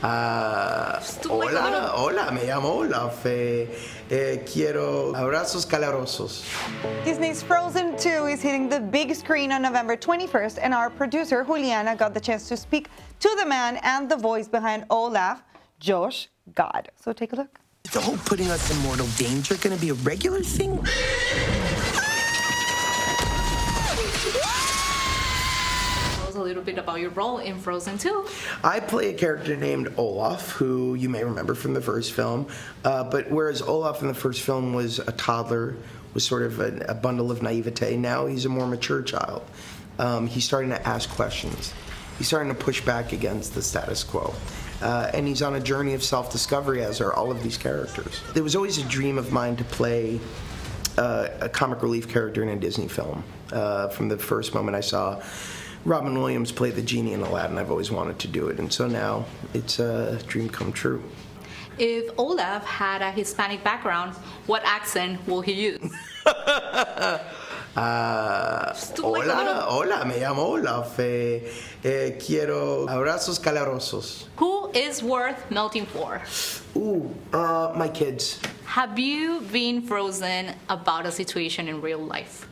Ah, hola, hola, me llamo Olaf. Eh, eh, quiero abrazos calorosos. Disney's Frozen 2 is hitting the big screen on November 21st, and our producer Juliana got the chance to speak to the man and the voice behind Olaf, Josh Gad. So take a look. Is the whole putting us in mortal danger gonna be a regular thing? Bit about your role in Frozen 2. I play a character named Olaf, who you may remember from the first film. Uh, but whereas Olaf in the first film was a toddler, was sort of a, a bundle of naivete, now he's a more mature child. Um, he's starting to ask questions. He's starting to push back against the status quo. Uh, and he's on a journey of self discovery, as are all of these characters. There was always a dream of mine to play uh, a comic relief character in a Disney film. Uh, from the first moment I saw Robin Williams play the genie in Aladdin, I've always wanted to do it, and so now it's a dream come true. If Olaf had a Hispanic background, what accent will he use? Like hola, hola, me llamo Olaf. Eh, eh, quiero abrazos calorosos. Who is worth melting for? Ooh, uh, my kids. Have you been frozen about a situation in real life?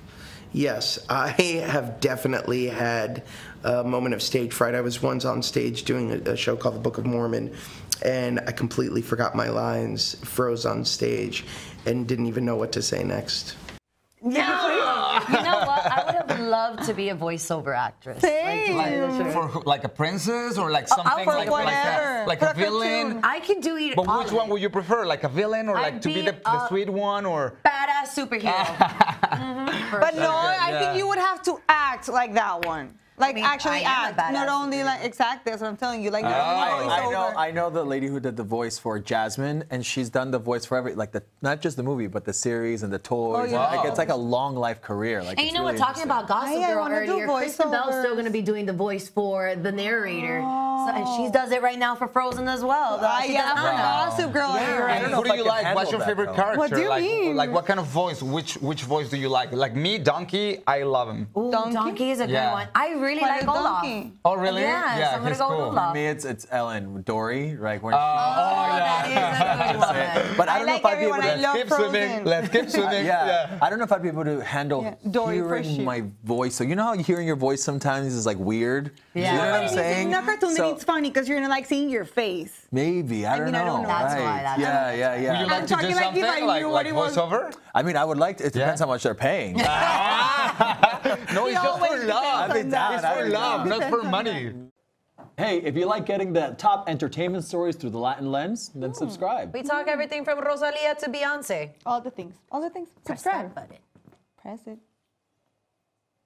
Yes, I have definitely had a moment of stage fright. I was once on stage doing a, a show called The Book of Mormon, and I completely forgot my lines, froze on stage, and didn't even know what to say next. You know what? I would have loved to be a voiceover actress. Same. Like, For like a princess or like Oh, something for like, like whatever. a, like For a a villain? I can do it. But which of one would you prefer? Like a villain or I'd like to be be the, the sweet one or? Badass superhero. Mhm, for But sure. no, I yeah. think you would have to act like that one. Like mean, actually I act, not only like exact. That's what I'm telling you. Like not Oh. only I know, voiceover. I know the lady who did the voice for Jasmine, and she's done the voice for every, like the not just the movie, but the series and the oh, toys. Oh, yeah. Like it's like a long life career. Like, And you it's know really what? Talking about Gossip Hey, I Girl wanna do earlier, Kristen Bell's still going to be doing the voice for the narrator. So, and she oh. does it right now for Frozen as well. Uh, she yeah, does I'm a Anna. gossip girl. Yeah. you're I don't know Who do you like? What's your favorite though. character? What do you like, mean? like what kind of voice? Which which voice do you like? Like me, Donkey, I love him. Ooh, Donkey? Donkey? is a good Yeah. one. I really What like is Olaf. Donkey? Oh really? Yeah, so I'm gonna he's go with cool. Olaf. For me, it's it's Ellen Dory, right? When Oh, oh that is a good one. But I I don't like know if I'd be able to. I love Keep swimming. Let's keep swimming. Uh, yeah. I don't know if I'd be able to handle Yeah, hearing my voice. So you know how hearing your voice sometimes is like weird. Yeah. You know what I'm saying? in a cartoon, So- then it's funny because you're gonna like seeing your face. Maybe I don't mean, I know. don't know. That's right. why, that's yeah, why. yeah, yeah. Would you I'm like to do talking like something I like like what voiceover? I mean, I would like. To, it depends Yeah. how much they're paying. no, it's just always for love. depends on It's for love, not for money. Hey, if you like getting the top entertainment stories through the Latin lens, then hmm. subscribe. We talk everything from Rosalia to Beyonce. All the things. All the things. Press Subscribe. that button. Press it.